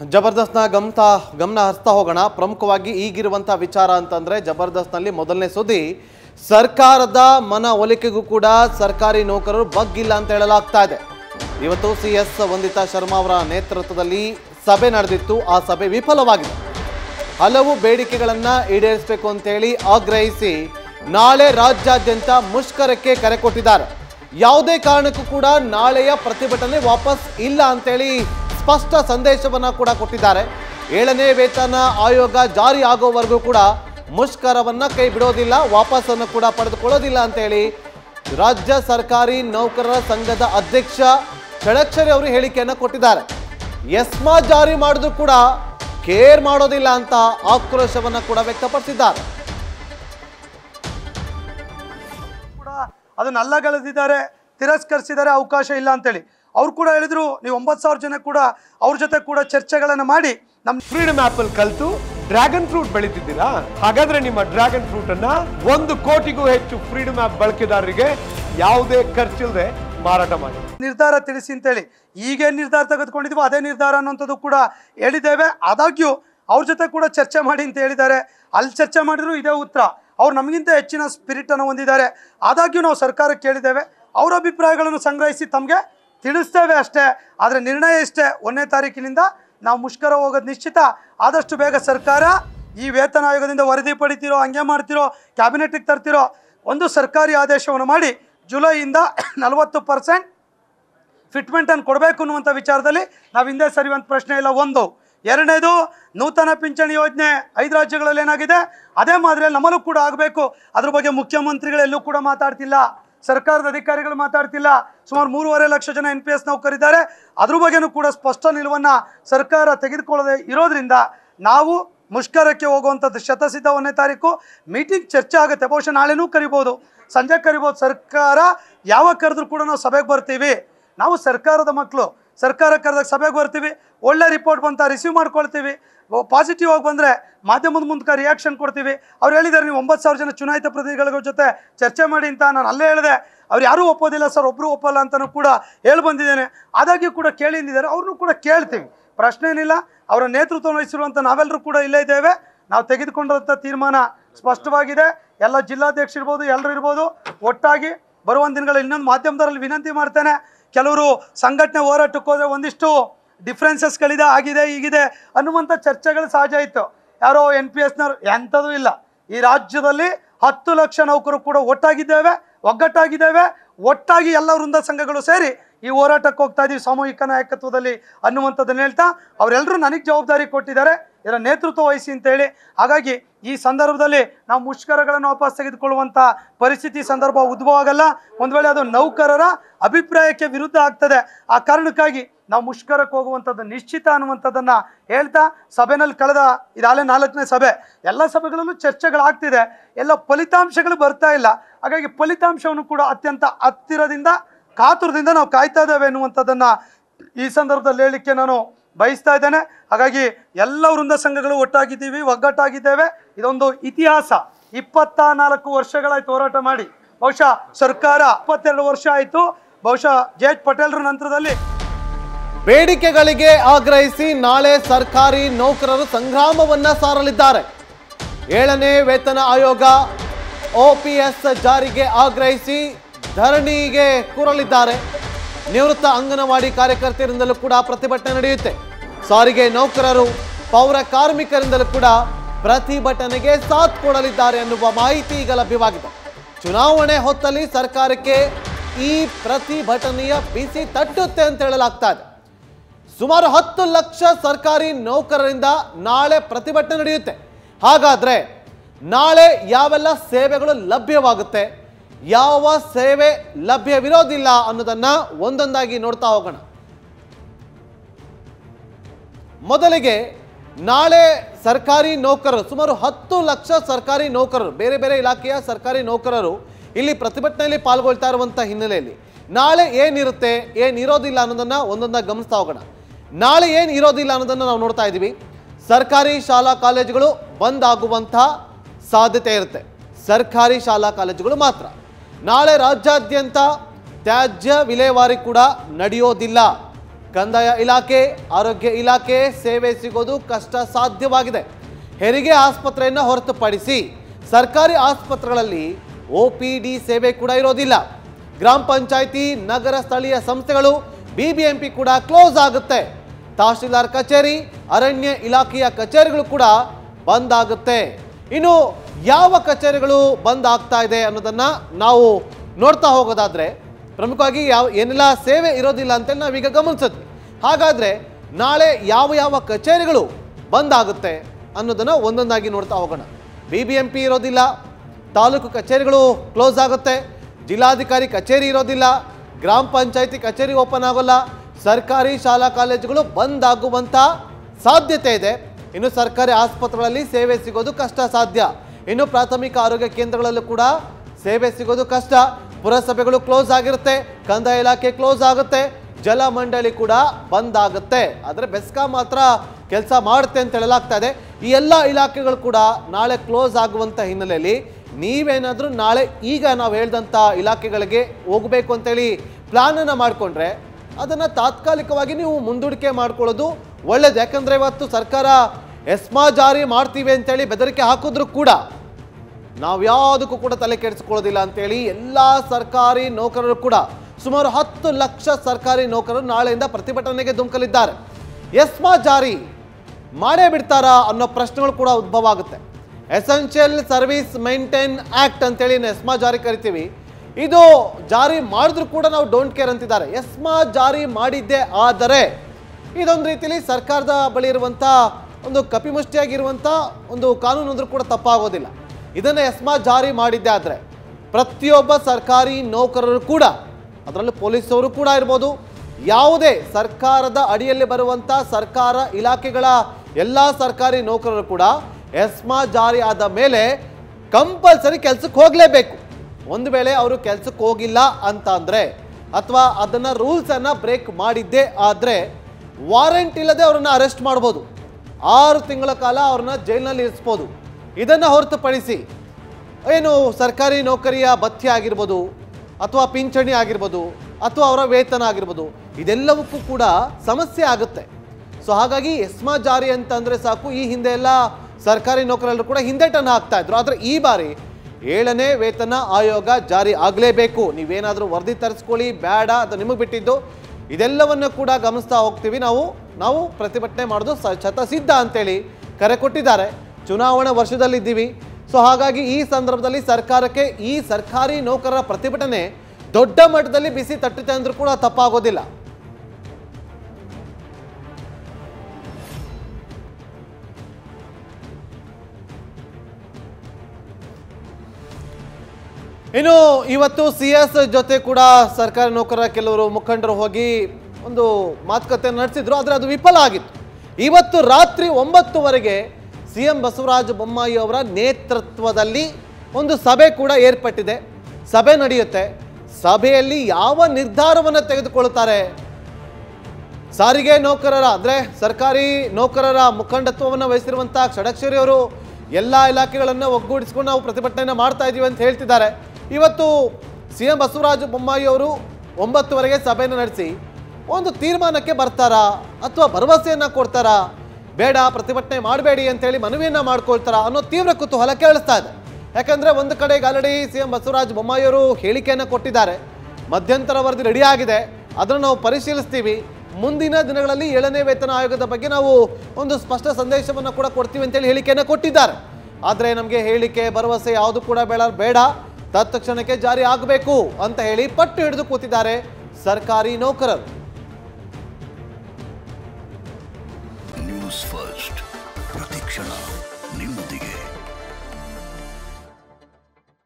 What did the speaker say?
ಜಬರ್ದಸ್ತ್ನ ಗಮನ ಗಮನ ಹರಿಸ್ತಾ ಹೋಗೋಣ. ಪ್ರಮುಖವಾಗಿ ಈಗಿರುವಂಥ ವಿಚಾರ ಅಂತಂದ್ರೆ ಜಬರ್ದಸ್ತ್ನಲ್ಲಿ ಮೊದಲನೇ ಸುದ್ದಿ, ಸರ್ಕಾರದ ಮನ ಒಲಿಕೆಗೂ ಕೂಡ ಸರ್ಕಾರಿ ನೌಕರರು ಬಗ್ಗಿಲ್ಲ ಅಂತ ಹೇಳಲಾಗ್ತಾ ಇದೆ. ಇವತ್ತು ಸಿ ಎಸ್ ವಂದಿತಾ ಶರ್ಮಾ ಅವರ ನೇತೃತ್ವದಲ್ಲಿ ಸಭೆ ನಡೆದಿತ್ತು. ಆ ಸಭೆ ವಿಫಲವಾಗಿದೆ. ಹಲವು ಬೇಡಿಕೆಗಳನ್ನು ಈಡೇರಿಸಬೇಕು ಅಂತೇಳಿ ಆಗ್ರಹಿಸಿ ನಾಳೆ ರಾಜ್ಯಾದ್ಯಂತ ಮುಷ್ಕರಕ್ಕೆ ಕರೆ ಕೊಟ್ಟಿದ್ದಾರೆ. ಯಾವುದೇ ಕಾರಣಕ್ಕೂ ಕೂಡ ನಾಳೆಯ ಪ್ರತಿಭಟನೆ ವಾಪಸ್ ಇಲ್ಲ ಅಂತೇಳಿ ಸ್ಪಷ್ಟ ಸಂದೇಶವನ್ನು ಕೂಡ ಕೊಟ್ಟಿದ್ದಾರೆ. ಏಳನೇ ವೇತನ ಆಯೋಗ ಜಾರಿ ಆಗೋವರೆಗೂ ಕೂಡ ಮುಷ್ಕರವನ್ನ ಕೈ ಬಿಡೋದಿಲ್ಲ, ವಾಪಸ್ಸನ್ನು ಕೂಡ ಪಡೆದುಕೊಳ್ಳೋದಿಲ್ಲ ಅಂತೇಳಿ ರಾಜ್ಯ ಸರ್ಕಾರಿ ನೌಕರರ ಸಂಘದ ಅಧ್ಯಕ್ಷ ಷಡಕ್ಷರಿ ಅವರು ಹೇಳಿಕೆಯನ್ನು ಕೊಟ್ಟಿದ್ದಾರೆ. ಎಸ್ಮಾ ಜಾರಿ ಮಾಡಿದ್ರು ಕೂಡ ಕೇರ್ ಮಾಡೋದಿಲ್ಲ ಅಂತ ಆಕ್ರೋಶವನ್ನು ಕೂಡ ವ್ಯಕ್ತಪಡಿಸಿದ್ದಾರೆ. ಅದನ್ನ ಅಲ್ಲಗಳೆದಿದ್ದಾರೆ ತಿರಸ್ಕರಿಸಿದರೆ ಅವಕಾಶ ಇಲ್ಲ ಅಂತೇಳಿ. ಅವ್ರು ಕೂಡ ಹೇಳಿದ್ರು ನೀವು ಒಂಬತ್ತು ಸಾವಿರ ಜನ ಕೂಡ ಅವ್ರ ಜೊತೆ ಕೂಡ ಚರ್ಚೆಗಳನ್ನು ಮಾಡಿ ನಮ್ಮ ಫ್ರೀಡಮ್ ಆಪಲ್ ಕಲ್ತು ಡ್ರ್ಯಾಗನ್ ಫ್ರೂಟ್ ಬೆಳೀತಿದ್ದೀರಾ? ಹಾಗಾದ್ರೆ ನಿಮ್ಮ ಡ್ರ್ಯಾಗನ್ ಫ್ರೂಟ್ ಅನ್ನ ಒಂದು ಕೋಟಿಗೂ ಹೆಚ್ಚು ಫ್ರೀಡಮ್ ಆಪ್ ಬಳಕೆದಾರರಿಗೆ ಯಾವುದೇ ಖರ್ಚಿಲ್ಲದೆ ಮಾರಾಟ ಮಾಡಿ. ನಿರ್ಧಾರ ತಿಳಿಸಿ ಅಂತೇಳಿ. ಈಗೇನು ನಿರ್ಧಾರ ತೆಗೆದುಕೊಂಡಿದ್ವೋ ಅದೇ ನಿರ್ಧಾರ ಅನ್ನೋಂಥದ್ದು ಕೂಡ ಹೇಳಿದ್ದೇವೆ. ಆದಾಗ್ಯೂ ಅವ್ರ ಜೊತೆ ಕೂಡ ಚರ್ಚೆ ಮಾಡಿ ಅಂತ ಹೇಳಿದ್ದಾರೆ. ಅಲ್ಲಿ ಚರ್ಚೆ ಮಾಡಿದ್ರು ಇದೇ ಉತ್ತರ. ಅವ್ರು ನಮಗಿಂತ ಹೆಚ್ಚಿನ ಸ್ಪಿರಿಟ್ ಅನ್ನು ಹೊಂದಿದ್ದಾರೆ. ಆದಾಗ್ಯೂ ನಾವು ಸರ್ಕಾರಕ್ಕೆ ಕೇಳಿದ್ದೇವೆ. ಅವರ ಅಭಿಪ್ರಾಯಗಳನ್ನು ಸಂಗ್ರಹಿಸಿ ತಮಗೆ ತಿಳಿಸ್ತೇವೆ ಅಷ್ಟೇ. ಆದರೆ ನಿರ್ಣಯ ಇಷ್ಟೇ. ಒಂದನೇ ತಾರೀಕಿನಿಂದ ನಾವು ಮುಷ್ಕರ ಹೋಗೋದು ನಿಶ್ಚಿತ. ಆದಷ್ಟು ಬೇಗ ಸರ್ಕಾರ ಈ ವೇತನ ಆಯೋಗದಿಂದ ವರದಿ ಪಡಿತೀರೋ, ಹಂಗೆ ಮಾಡ್ತಿರೋ, ಕ್ಯಾಬಿನೆಟ್ಗೆ ತರ್ತಿರೋ ಒಂದು ಸರ್ಕಾರಿ ಆದೇಶವನ್ನು ಮಾಡಿ ಜುಲೈಯಿಂದ ನಲವತ್ತು ಪರ್ಸೆಂಟ್ ಫಿಟ್ಮೆಂಟನ್ನು ಕೊಡಬೇಕು ಅನ್ನುವಂಥ ವಿಚಾರದಲ್ಲಿ ನಾವು ಹಿಂದೆ ಸರಿಯುವಂಥ ಪ್ರಶ್ನೆ ಇಲ್ಲ. ಒಂದು, ಎರಡನೇದು ನೂತನ ಪಿಂಚಣಿ ಯೋಜನೆ ಐದು ರಾಜ್ಯಗಳಲ್ಲಿ ಏನಾಗಿದೆ? ಅದೇ ಮಾದರಿಯಲ್ಲಿ ನಮ್ಮಲ್ಲೂ ಕೂಡ ಆಗಬೇಕು. ಅದ್ರ ಬಗ್ಗೆ ಮುಖ್ಯಮಂತ್ರಿಗಳೆಲ್ಲೂ ಕೂಡ ಮಾತಾಡ್ತಿಲ್ಲ. ಸರ್ಕಾರದ ಅಧಿಕಾರಿಗಳು ಮಾತಾಡ್ತಿಲ್ಲ. ಸುಮಾರು ಮೂರುವರೆ ಲಕ್ಷ ಜನ ಎನ್ ಪಿ ಎಸ್ ನೌಕರಿದ್ದಾರೆ. ಅದ್ರ ಬಗ್ಗೆನೂ ಕೂಡ ಸ್ಪಷ್ಟ ನಿಲುವನ್ನು ಸರ್ಕಾರ ತೆಗೆದುಕೊಳ್ಳದೆ ಇರೋದ್ರಿಂದ ನಾವು ಮುಷ್ಕರಕ್ಕೆ ಹೋಗುವಂಥದ್ದು ಶತಸಿದ್ಧ ಒಂದನೇ ತಾರೀಕು. ಮೀಟಿಂಗ್ ಚರ್ಚೆ ಆಗುತ್ತೆ. ಬಹುಶಃ ನಾಳೆನೂ ಕರಿಬೋದು. ಸಂಜೆ ಕರಿಬೋದು. ಸರ್ಕಾರ ಯಾವಾಗ ಕರೆದ್ರೂ ಕೂಡ ನಾವು ಸಭೆಗೆ ಬರ್ತೀವಿ. ನಾವು ಸರ್ಕಾರದ ಮಕ್ಕಳು. ಸರ್ಕಾರ ಕರೆದಾಗ ಸಭೆಗೆ ಬರ್ತೀವಿ, ಒಳ್ಳೆ ರಿಪೋರ್ಟ್ ಬಂತ ರಿಸೀವ್ ಮಾಡ್ಕೊಳ್ತೀವಿ ಪಾಸಿಟಿವ್ ಆಗಿ ಬಂದರೆ ಮಾಧ್ಯಮದ ಮುಂದಕ್ಕೆ ರಿಯಾಕ್ಷನ್ ಕೊಡ್ತೀವಿ. ಅವ್ರು ಹೇಳಿದ್ದಾರೆ ನೀವು ಒಂಬತ್ತು ಸಾವಿರ ಜನ ಚುನಾಯಿತ ಪ್ರತಿನಿಧಿಗಳ ಜೊತೆ ಚರ್ಚೆ ಮಾಡಿ ಅಂತ ನಾನು ಅಲ್ಲೇ ಹೇಳಿದೆ. ಅವ್ರು ಯಾರೂ ಒಪ್ಪೋದಿಲ್ಲ, ಸರ್ ಒಬ್ಬರು ಒಪ್ಪಲ್ಲ ಅಂತಲೂ ಕೂಡ ಹೇಳಿ ಬಂದಿದ್ದೇನೆ ಆದಾಗ್ಯೂ ಕೂಡ ಕೇಳಿ ಅಂದಿದ್ದಾರೆ ಅವ್ರನ್ನೂ ಕೂಡ ಕೇಳ್ತೀವಿ. ಪ್ರಶ್ನೆ ಏನಿಲ್ಲ, ಅವರ ನೇತೃತ್ವ ವಹಿಸಿರುವಂಥ ನಾವೆಲ್ಲರೂ ಕೂಡ ಇಲ್ಲೇ ಇದ್ದೇವೆ. ನಾವು ತೆಗೆದುಕೊಂಡಂಥ ತೀರ್ಮಾನ ಸ್ಪಷ್ಟವಾಗಿದೆ. ಎಲ್ಲ ಜಿಲ್ಲಾಧ್ಯಕ್ಷ ಇರ್ಬೋದು ಎಲ್ಲರೂ ಇರ್ಬೋದು, ಒಟ್ಟಾಗಿ ಬರುವ ದಿನಗಳಲ್ಲಿ ಇನ್ನೊಂದು ಮಾಧ್ಯಮದರಲ್ಲಿ ವಿನಂತಿ ಮಾಡ್ತೇನೆ. ಕೆಲವರು ಸಂಘಟನೆ ಹೋರಾಟಕ್ಕೆ ಹೋದರೆ ಒಂದಿಷ್ಟು ಡಿಫ್ರೆನ್ಸಸ್ಗಳಿದೆ ಆಗಿದೆ, ಹೀಗಿದೆ ಅನ್ನುವಂಥ ಚರ್ಚೆಗಳು ಸಹಜ ಇತ್ತು. ಯಾರೋ ಎನ್ ಪಿ ಎಸ್ನವ್ರು ಎಂಥದೂ ಇಲ್ಲ. ಈ ರಾಜ್ಯದಲ್ಲಿ ಹತ್ತು ಲಕ್ಷ ನೌಕರು ಕೂಡ ಒಟ್ಟಾಗಿದ್ದೇವೆ, ಒಗ್ಗಟ್ಟಾಗಿದ್ದೇವೆ, ಒಟ್ಟಾಗಿ ಎಲ್ಲ ವೃಂದ ಸಂಘಗಳು ಸೇರಿ ಈ ಹೋರಾಟಕ್ಕೆ ಹೋಗ್ತಾ ಇದ್ದೀವಿ ಸಾಮೂಹಿಕ ನಾಯಕತ್ವದಲ್ಲಿ ಅನ್ನುವಂಥದ್ದನ್ನು ಹೇಳ್ತಾ ಅವರೆಲ್ಲರೂ ನನಗೆ ಜವಾಬ್ದಾರಿ ಕೊಟ್ಟಿದ್ದಾರೆ. ಇದರ ನೇತೃತ್ವ ವಹಿಸಿ ಅಂತೇಳಿ ಹಾಗಾಗಿ ಈ ಸಂದರ್ಭದಲ್ಲಿ ನಾವು ಮುಷ್ಕರಗಳನ್ನು ವಾಪಸ್ ತೆಗೆದುಕೊಳ್ಳುವಂಥ ಪರಿಸ್ಥಿತಿ ಸಂದರ್ಭ ಉದ್ಭವ ಆಗಲ್ಲ. ಒಂದು ವೇಳೆ ಅದು ನೌಕರರ ಅಭಿಪ್ರಾಯಕ್ಕೆ ವಿರುದ್ಧ ಆಗ್ತದೆ, ಆ ಕಾರಣಕ್ಕಾಗಿ ನಾವು ಮುಷ್ಕರಕ್ಕೆ ಹೋಗುವಂಥದ್ದು ನಿಶ್ಚಿತ ಅನ್ನುವಂಥದ್ದನ್ನು ಹೇಳ್ತಾ, ಸಭೆನಲ್ಲಿ ಕಳೆದ ಇದಾಗಲೇ ನಾಲ್ಕನೇ ಸಭೆ, ಎಲ್ಲ ಸಭೆಗಳಲ್ಲೂ ಚರ್ಚೆಗಳಾಗ್ತಿದೆ. ಎಲ್ಲ ಫಲಿತಾಂಶಗಳು ಬರ್ತಾ ಇಲ್ಲ. ಹಾಗಾಗಿ ಫಲಿತಾಂಶವನ್ನು ಕೂಡ ಅತ್ಯಂತ ಹತ್ತಿರದಿಂದ, ಕಾತುರದಿಂದ ನಾವು ಕಾಯ್ತಾ ಇದ್ದೇವೆ ಎನ್ನುವಂಥದ್ದನ್ನು ಈ ಸಂದರ್ಭದಲ್ಲಿ ಹೇಳಲಿಕ್ಕೆ ನಾನು ಬಯಸ್ತಾ ಇದ್ದೇನೆ. ಹಾಗಾಗಿ ಎಲ್ಲ ವೃಂದ ಸಂಘಗಳು ಒಟ್ಟಾಗಿದ್ದೀವಿ, ಒಗ್ಗಟ್ಟಾಗಿದ್ದೇವೆ. ಇದೊಂದು ಇತಿಹಾಸ. ಇಪ್ಪತ್ತ ನಾಲ್ಕು ವರ್ಷಗಳಾಯ್ತು ಹೋರಾಟ ಮಾಡಿ. ಬಹುಶಃ ಸರ್ಕಾರ ಇಪ್ಪತ್ತೆರಡು ವರ್ಷ ಆಯಿತು. ಬಹುಶಃ ಜೆ ಎಚ್ ಪಟೇಲ್ರ ನಂತರದಲ್ಲಿ ಬೇಡಿಕೆಗಳಿಗೆ ಆಗ್ರಹಿಸಿ ನಾಳೆ ಸರ್ಕಾರಿ ನೌಕರರು ಸಂಗ್ರಾಮವನ್ನ ಸಾರಲಿದ್ದಾರೆ. ಏಳನೇ ವೇತನ ಆಯೋಗ ಓಪಿಎಸ್ ಜಾರಿಗೆ ಆಗ್ರಹಿಸಿ ಧರಣಿಗೆ ಕೂರಲಿದ್ದಾರೆ. ನಿವೃತ್ತ ಅಂಗನವಾಡಿ ಕಾರ್ಯಕರ್ತೆಯರಿಂದಲೂ ಕೂಡ ಪ್ರತಿಭಟನೆ ನಡೆಯುತ್ತೆ. ಸಾರಿಗೆ ನೌಕರರು, ಪೌರ ಕಾರ್ಮಿಕರಿಂದಲೂ ಕೂಡ ಪ್ರತಿಭಟನೆಗೆ ಸಾಥ್ ಕೊಡಲಿದ್ದಾರೆ ಎನ್ನುವ ಮಾಹಿತಿ ಈಗ ಲಭ್ಯವಾಗಿದೆ. ಚುನಾವಣೆ ಹೊತ್ತಲ್ಲಿ ಸರ್ಕಾರಕ್ಕೆ ಈ ಪ್ರತಿಭಟನೆಯ ಬಿಸಿ ತಟ್ಟುತ್ತೆ ಅಂತ ಹೇಳಲಾಗ್ತಾ ಇದೆ. ಸುಮಾರು ಹತ್ತು ಲಕ್ಷ ಸರ್ಕಾರಿ ನೌಕರರಿಂದ ನಾಳೆ ಪ್ರತಿಭಟನೆ ನಡೆಯುತ್ತೆ. ಹಾಗಾದರೆ ನಾಳೆ ಯಾವೆಲ್ಲ ಸೇವೆಗಳು ಲಭ್ಯವಾಗುತ್ತೆ, ಯಾವ ಸೇವೆ ಲಭ್ಯವಿರೋದಿಲ್ಲ ಅನ್ನೋದನ್ನು ಒಂದೊಂದಾಗಿ ನೋಡ್ತಾ ಹೋಗೋಣ. ಮೊದಲಿಗೆ ನಾಳೆ ಸರ್ಕಾರಿ ನೌಕರರು, ಸುಮಾರು ಹತ್ತು ಲಕ್ಷ ಸರ್ಕಾರಿ ನೌಕರರು, ಬೇರೆ ಬೇರೆ ಇಲಾಖೆಯ ಸರ್ಕಾರಿ ನೌಕರರು ಇಲ್ಲಿ ಪ್ರತಿಭಟನೆಯಲ್ಲಿ ಪಾಲ್ಗೊಳ್ತಾ ಇರುವಂಥ ಹಿನ್ನೆಲೆಯಲ್ಲಿ ನಾಳೆ ಏನಿರುತ್ತೆ, ಏನಿರೋದಿಲ್ಲ ಅನ್ನೋದನ್ನ ಒಂದೊಂದಾಗಿ ಗಮನಿಸ್ತಾ ಹೋಗೋಣ. ನಾಳೆ ಏನು ಇರೋದಿಲ್ಲ ಅನ್ನೋದನ್ನ ನಾವು ನೋಡ್ತಾ ಇದ್ದೀವಿ. ಸರ್ಕಾರಿ ಶಾಲಾ ಕಾಲೇಜುಗಳು ಬಂದ್ ಆಗುವಂಥ ಸಾಧ್ಯತೆ ಇರುತ್ತೆ. ಸರ್ಕಾರಿ ಶಾಲಾ ಕಾಲೇಜುಗಳು ಮಾತ್ರ. ನಾಳೆ ರಾಜ್ಯಾದ್ಯಂತ ತ್ಯಾಜ್ಯ ವಿಲೇವಾರಿ ಕೂಡ ನಡೆಯೋದಿಲ್ಲ. ಕಂದಾಯ ಇಲಾಖೆ, ಆರೋಗ್ಯ ಇಲಾಖೆ ಸೇವೆ ಸಿಗೋದು ಕಷ್ಟ ಸಾಧ್ಯವಾಗಿದೆ ಹೆರಿಗೆ ಆಸ್ಪತ್ರೆಯನ್ನು ಹೊರತುಪಡಿಸಿ ಸರ್ಕಾರಿ ಆಸ್ಪತ್ರೆಗಳಲ್ಲಿ ಒ ಸೇವೆ ಕೂಡ ಇರೋದಿಲ್ಲ. ಗ್ರಾಮ ಪಂಚಾಯಿತಿ, ನಗರ ಸ್ಥಳೀಯ ಸಂಸ್ಥೆಗಳು ಬಿಬಿಎಂಪಿ ಕೂಡ ಕ್ಲೋಸ್ ಆಗುತ್ತೆ. ತಹಶೀಲ್ದಾರ್ ಕಚೇರಿ, ಅರಣ್ಯ ಇಲಾಖೆಯ ಕಚೇರಿಗಳು ಕೂಡ ಬಂದ್ ಆಗುತ್ತೆ. ಇನ್ನು ಯಾವ ಕಚೇರಿಗಳು ಬಂದ್ ಆಗ್ತಾ ಇದೆ ಅನ್ನೋದನ್ನ ನಾವು ನೋಡ್ತಾ ಹೋಗೋದಾದ್ರೆ ಪ್ರಮುಖವಾಗಿ ಯಾವ ಏನೆಲ್ಲ ಸೇವೆ ಇರೋದಿಲ್ಲ ಅಂತ ನಾವೀಗ ಗಮನಿಸಿದ್ವಿ. ಹಾಗಾದರೆ ನಾಳೆ ಯಾವ ಯಾವ ಕಚೇರಿಗಳು ಬಂದ್ ಆಗುತ್ತೆ ಅನ್ನೋದನ್ನು ಒಂದೊಂದಾಗಿ ನೋಡ್ತಾ ಹೋಗೋಣ. ಬಿ ಬಿ ಎಂ ಪಿ ಇರೋದಿಲ್ಲ, ತಾಲೂಕು ಕಚೇರಿಗಳು ಕ್ಲೋಸ್ ಆಗುತ್ತೆ, ಜಿಲ್ಲಾಧಿಕಾರಿ ಕಚೇರಿ ಇರೋದಿಲ್ಲ, ಗ್ರಾಮ ಪಂಚಾಯತಿ ಕಚೇರಿ ಓಪನ್ ಆಗೋಲ್ಲ, ಸರ್ಕಾರಿ ಶಾಲಾ ಕಾಲೇಜುಗಳು ಬಂದ್ ಆಗುವಂಥ ಸಾಧ್ಯತೆ ಇದೆ. ಇನ್ನು ಸರ್ಕಾರಿ ಆಸ್ಪತ್ರೆಗಳಲ್ಲಿ ಸೇವೆ ಸಿಗೋದು ಕಷ್ಟ ಸಾಧ್ಯ. ಇನ್ನು ಪ್ರಾಥಮಿಕ ಆರೋಗ್ಯ ಕೇಂದ್ರಗಳಲ್ಲೂ ಕೂಡ ಸೇವೆ ಸಿಗೋದು ಕಷ್ಟ. ಪುರಸಭೆಗಳು ಕ್ಲೋಸ್ ಆಗಿರುತ್ತೆ, ಕಂದಾಯ ಇಲಾಖೆ ಕ್ಲೋಸ್ ಆಗುತ್ತೆ, ಜಲಮಂಡಳಿ ಕೂಡ ಬಂದ್ ಆಗುತ್ತೆ. ಆದರೆ ಬೆಸ್ಕಾಂ ಮಾತ್ರ ಕೆಲಸ ಮಾಡುತ್ತೆ ಅಂತ ಹೇಳಲಾಗ್ತಾ ಇದೆ. ಈ ಎಲ್ಲ ಇಲಾಖೆಗಳು ಕೂಡ ನಾಳೆ ಕ್ಲೋಸ್ ಆಗುವಂಥ ಹಿನ್ನೆಲೆಯಲ್ಲಿ ನೀವೇನಾದರೂ ನಾಳೆ ಈಗ ನಾವು ಹೇಳ್ದಂಥ ಇಲಾಖೆಗಳಿಗೆ ಹೋಗಬೇಕು ಅಂತೇಳಿ ಪ್ಲಾನನ್ನು ಮಾಡಿಕೊಂಡ್ರೆ ಅದನ್ನು ತಾತ್ಕಾಲಿಕವಾಗಿ ನೀವು ಮುಂದೂಡಿಕೆ ಮಾಡ್ಕೊಳ್ಳೋದು ಒಳ್ಳೇದು. ಯಾಕಂದರೆ ಇವತ್ತು ಸರ್ಕಾರ ಎಸ್ಮಾ ಜಾರಿ ಮಾಡ್ತೀವಿ ಅಂತೇಳಿ ಬೆದರಿಕೆ ಹಾಕಿದ್ರು ಕೂಡ ನಾವು ಯಾವುದಕ್ಕೂ ಕೂಡ ತಲೆ ಕೆಡಿಸ್ಕೊಳ್ಳೋದಿಲ್ಲ ಅಂತೇಳಿ ಎಲ್ಲ ಸರ್ಕಾರಿ ನೌಕರರು ಕೂಡ ಸುಮಾರು ಹತ್ತು ಲಕ್ಷ ಸರ್ಕಾರಿ ನೌಕರರು ನಾಳೆಯಿಂದ ಪ್ರತಿಭಟನೆಗೆ ಧುಮುಕಲಿದ್ದಾರೆ. ಎಸ್ಮಾ ಜಾರಿ ಮಾಡೇ ಬಿಡ್ತಾರಾ ಅನ್ನೋ ಪ್ರಶ್ನೆಗಳು ಕೂಡ ಉದ್ಭವ ಆಗುತ್ತೆ. ಎಸೆನ್ಷಿಯಲ್ ಸರ್ವಿಸ್ ಮೈಂಟೈನ್ ಆಕ್ಟ್ ಅಂತೇಳಿ ಎಸ್ಮಾ ಜಾರಿ ಕರಿತೀವಿ. ಇದು ಜಾರಿ ಮಾಡಿದ್ರು ಕೂಡ ನಾವು ಡೋಂಟ್ ಕೇರ್ ಅಂತಿದ್ದಾರೆ. ಎಸ್ಮಾ ಜಾರಿ ಮಾಡಿದ್ದೇ ಆದರೆ ಇದೊಂದು ರೀತಿಯಲ್ಲಿ ಸರ್ಕಾರದ ಬಳಿ ಇರುವಂಥ ಒಂದು ಕಪಿಮುಷ್ಟಿಯಾಗಿರುವಂಥ ಒಂದು ಕಾನೂನು ಅಂದ್ರೂ ಕೂಡ ತಪ್ಪಾಗೋದಿಲ್ಲ. ಇದನ್ನು ಎಸ್ಮಾ ಜಾರಿ ಮಾಡಿದ್ದೆ ಆದರೆ ಪ್ರತಿಯೊಬ್ಬ ಸರ್ಕಾರಿ ನೌಕರರು ಕೂಡ, ಅದರಲ್ಲೂ ಪೊಲೀಸವರು ಕೂಡ ಇರ್ಬೋದು, ಯಾವುದೇ ಸರ್ಕಾರದ ಅಡಿಯಲ್ಲಿ ಬರುವಂಥ ಸರ್ಕಾರ ಇಲಾಖೆಗಳ ಎಲ್ಲ ಸರ್ಕಾರಿ ನೌಕರರು ಕೂಡ ಎಸ್ಮಾ ಜಾರಿ ಆದ ಮೇಲೆ ಕಂಪಲ್ಸರಿ ಕೆಲಸಕ್ಕೆ ಹೋಗಲೇಬೇಕು. ಒಂದು ವೇಳೆ ಅವರು ಕೆಲಸಕ್ಕೆ ಹೋಗಿಲ್ಲ ಅಂತ ಅಂದರೆ, ಅಥವಾ ಅದನ್ನು ರೂಲ್ಸನ್ನು ಬ್ರೇಕ್ ಮಾಡಿದ್ದೇ ಆದರೆ ವಾರೆಂಟ್ ಇಲ್ಲದೆ ಅವ್ರನ್ನ ಅರೆಸ್ಟ್ ಮಾಡ್ಬೋದು. ಆರು ತಿಂಗಳ ಕಾಲ ಅವ್ರನ್ನ ಜೈಲಿನಲ್ಲಿ ಇರಿಸ್ಬೋದು. ಇದನ್ನು ಹೊರತುಪಡಿಸಿ ಏನು ಸರ್ಕಾರಿ ನೌಕರಿಯ ಭತ್ಯೆ ಆಗಿರ್ಬೋದು ಅಥವಾ ಪಿಂಚಣಿ ಆಗಿರ್ಬೋದು ಅಥವಾ ಅವರ ವೇತನ ಆಗಿರ್ಬೋದು, ಇದೆಲ್ಲವಕ್ಕೂ ಕೂಡ ಸಮಸ್ಯೆ ಆಗುತ್ತೆ. ಸೊ ಹಾಗಾಗಿ ಎಸ್ಮಾ ಜಾರಿ ಅಂತಂದರೆ ಸಾಕು. ಈ ಹಿಂದೆ ಎಲ್ಲ ಸರ್ಕಾರಿ ನೌಕರರು ಕೂಡ ಹಿಂದೆಟನ್ನು ಹಾಕ್ತಾ ಇದ್ರು. ಆದರೆ ಈ ಬಾರಿ ಏಳನೇ ವೇತನ ಆಯೋಗ ಜಾರಿ ಆಗಲೇಬೇಕು. ನೀವೇನಾದರೂ ವರದಿ ತರಿಸ್ಕೊಳ್ಳಿ, ಬೇಡ ಅದು ನಿಮಗೆ ಬಿಟ್ಟಿದ್ದು. ಇದೆಲ್ಲವನ್ನು ಕೂಡ ಗಮನಿಸ್ತಾ ಹೋಗ್ತೀವಿ. ನಾವು ನಾವು ಪ್ರತಿಭಟನೆ ಮಾಡೋದು ಸ, ಶತಸಿದ್ಧ ಅಂತೇಳಿ ಕರೆ ಕೊಟ್ಟಿದ್ದಾರೆ. ಚುನಾವಣಾ ವರ್ಷದಲ್ಲಿದ್ದೀವಿ. ಸೊ ಹಾಗಾಗಿ ಈ ಸಂದರ್ಭದಲ್ಲಿ ಸರ್ಕಾರಕ್ಕೆ ಈ ಸರ್ಕಾರಿ ನೌಕರರ ಪ್ರತಿಭಟನೆ ದೊಡ್ಡ ಮಟ್ಟದಲ್ಲಿ ಬಿಸಿ ತಟ್ಟುತ್ತೆ ಅಂದ್ರೂ ಕೂಡ ತಪ್ಪಾಗೋದಿಲ್ಲ. ಇನ್ನು ಇವತ್ತು ಸಿ ಎಸ್ ಜೊತೆ ಕೂಡ ಸರ್ಕಾರಿ ನೌಕರರ ಕೆಲವರು ಮುಖಂಡರು ಹೋಗಿ ಒಂದು ಮಾತುಕತೆ ನಡೆಸಿದ್ರು, ಆದರೆ ಅದು ವಿಫಲ ಆಗಿತ್ತು. ಇವತ್ತು ರಾತ್ರಿ ಒಂಬತ್ತುವರೆಗೆ ಸಿ ಎಂ ಬಸವರಾಜ ಬೊಮ್ಮಾಯಿ ಅವರ ನೇತೃತ್ವದಲ್ಲಿ ಒಂದು ಸಭೆ ಕೂಡ ಏರ್ಪಟ್ಟಿದೆ. ಸಭೆ ನಡೆಯುತ್ತೆ. ಸಭೆಯಲ್ಲಿ ಯಾವ ನಿರ್ಧಾರವನ್ನು ತೆಗೆದುಕೊಳ್ಳುತ್ತಾರೆ? ಸಾರಿಗೆ ನೌಕರರ, ಅಂದರೆ ಸರ್ಕಾರಿ ನೌಕರರ ಮುಖಂಡತ್ವವನ್ನು ವಹಿಸಿರುವಂಥ ಷಡಕ್ಷರಿ ಅವರು ಎಲ್ಲ ಇಲಾಖೆಗಳನ್ನು ಒಗ್ಗೂಡಿಸ್ಕೊಂಡು ನಾವು ಪ್ರತಿಭಟನೆಯನ್ನು ಮಾಡ್ತಾ ಇದ್ದೀವಿ ಅಂತ ಹೇಳ್ತಿದ್ದಾರೆ. ಇವತ್ತು ಸಿ ಎಂ ಬಸವರಾಜ ಬೊಮ್ಮಾಯಿ ಅವರು ಒಂಬತ್ತುವರೆಗೆ ಸಭೆಯನ್ನು ನಡೆಸಿ, ಒಂದು ತೀರ್ಮಾನಕ್ಕೆ ಬರ್ತಾರಾ? ಅಥವಾ ಭರವಸೆಯನ್ನು ಕೊಡ್ತಾರಾ? ಬೇಡ, ಪ್ರತಿಭಟನೆ ಮಾಡಬೇಡಿ ಅಂತೇಳಿ ಮನವಿಯನ್ನು ಮಾಡ್ಕೊಳ್ತಾರ ಅನ್ನೋ ತೀವ್ರ ಕುತೂಹಲ ಕೇಳಿಸ್ತಾ ಇದೆ. ಯಾಕಂದರೆ ಒಂದು ಕಡೆಗೆ ಆಲ್ರೆಡಿ ಸಿ ಎಂ ಬಸವರಾಜ ಬೊಮ್ಮಾಯಿಯವರು ಹೇಳಿಕೆಯನ್ನು ಕೊಟ್ಟಿದ್ದಾರೆ. ಮಧ್ಯಂತರ ವರದಿ ರೆಡಿಯಾಗಿದೆ ಅದನ್ನು ನಾವು ಪರಿಶೀಲಿಸ್ತೀವಿ. ಮುಂದಿನ ದಿನಗಳಲ್ಲಿ ಏಳನೇ ವೇತನ ಆಯೋಗದ ಬಗ್ಗೆ ನಾವು ಒಂದು ಸ್ಪಷ್ಟ ಸಂದೇಶವನ್ನು ಕೂಡ ಕೊಡ್ತೀವಿ ಅಂತೇಳಿ ಹೇಳಿಕೆಯನ್ನು ಕೊಟ್ಟಿದ್ದಾರೆ. ಆದರೆ ನಮಗೆ ಹೇಳಿಕೆ, ಭರವಸೆ ಯಾವುದು ಕೂಡ ಬೇಡ ಬೇಡ. ತತ್ಕ್ಷಣಕ್ಕೆ ಜಾರಿ ಆಗಬೇಕು ಅಂತ ಹೇಳಿ ಪಟ್ಟು ಹಿಡಿದು ಕೂತಿದ್ದಾರೆ ಸರ್ಕಾರಿ ನೌಕರರು.